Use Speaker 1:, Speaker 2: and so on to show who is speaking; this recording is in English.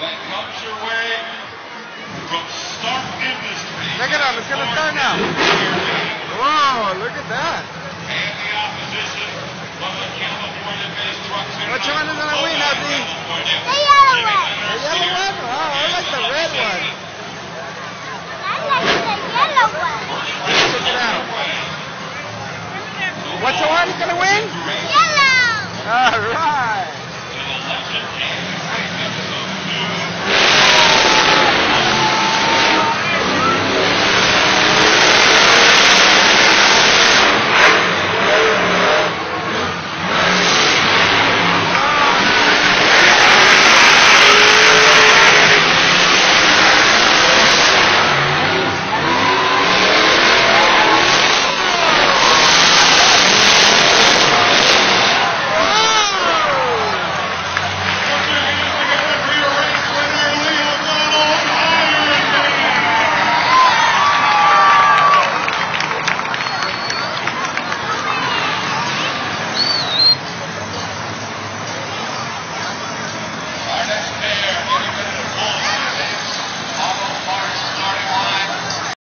Speaker 1: that comes your way from Stark Industries. Check it out. Let's get it start now.
Speaker 2: Whoa, look at that.
Speaker 1: And the opposition from the California-based trucks. One is going to win, Abby? The yellow one. The yellow one?
Speaker 2: Oh, I
Speaker 1: like the red one. I like
Speaker 3: the yellow one.
Speaker 1: Check it out. What's the one going to win? Yellow.